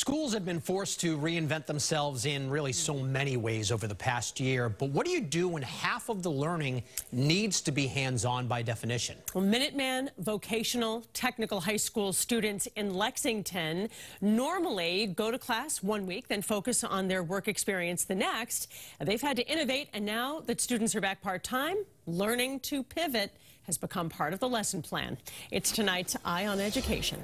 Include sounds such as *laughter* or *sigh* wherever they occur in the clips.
Schools have been forced to reinvent themselves in really so many ways over the past year. But what do you do when half of the learning needs to be hands-on by definition? Well, Minuteman vocational technical high school students in Lexington normally go to class one week, then focus on their work experience the next. They've had to innovate, and now that students are back part-time, learning to pivot has become part of the lesson plan. It's tonight's Eye on Education.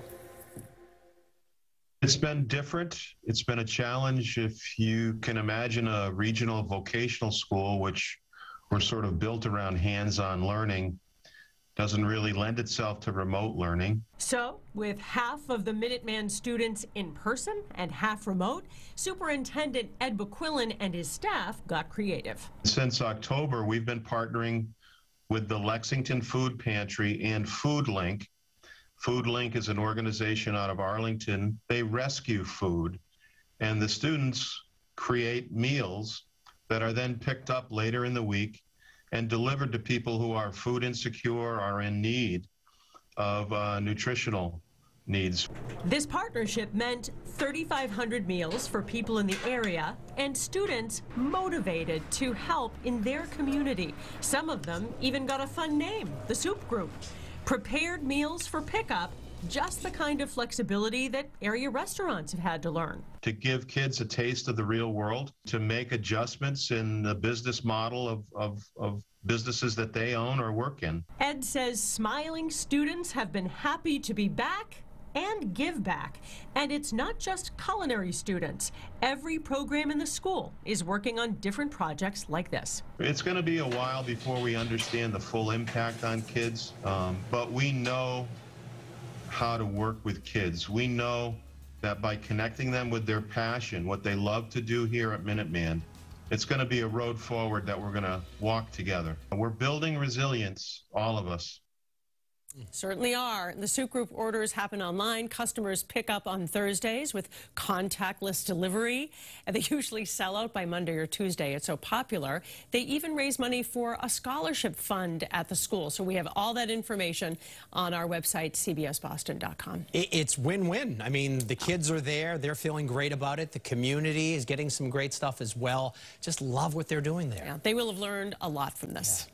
It's been different. It's been a challenge. If you can imagine a regional vocational school, which we're sort of built around hands on learning, doesn't really lend itself to remote learning. So, with half of the Minuteman students in person and half remote, Superintendent Ed Bouquillon and his staff got creative. Since October, we've been partnering with the Lexington Food Pantry and FoodLink FoodLink is an organization out of Arlington. They rescue food, and the students create meals that are then picked up later in the week and delivered to people who are food insecure or in need of uh, nutritional needs. This partnership meant 3,500 meals for people in the area and students motivated to help in their community. Some of them even got a fun name, the Soup Group. Prepared meals for pickup, just the kind of flexibility that area restaurants have had to learn. To give kids a taste of the real world, to make adjustments in the business model of, of, of businesses that they own or work in. Ed says smiling students have been happy to be back and give back. And it's not just culinary students. Every program in the school is working on different projects like this. It's going to be a while before we understand the full impact on kids, um, but we know how to work with kids. We know that by connecting them with their passion, what they love to do here at Minuteman, it's going to be a road forward that we're going to walk together. We're building resilience, all of us. Certainly are. The Soup Group orders happen online. Customers pick up on Thursdays with contactless delivery. And they *laughs* usually sell out by Monday or Tuesday. It's so popular. They even raise money for a scholarship fund at the school. So we have all that information on our website, cbsboston.com. It's win-win. I mean, the kids are there. They're feeling great about it. The community is getting some great stuff as well. Just love what they're doing there. Yeah, they will have learned a lot from this. Yeah.